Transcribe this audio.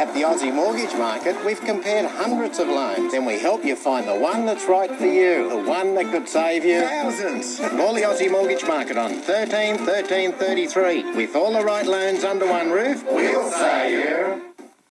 At the Aussie Mortgage Market, we've compared hundreds of loans. Then we help you find the one that's right for you, the one that could save you thousands. Call the Aussie Mortgage Market on 13 13 33. With all the right loans under one roof, we'll.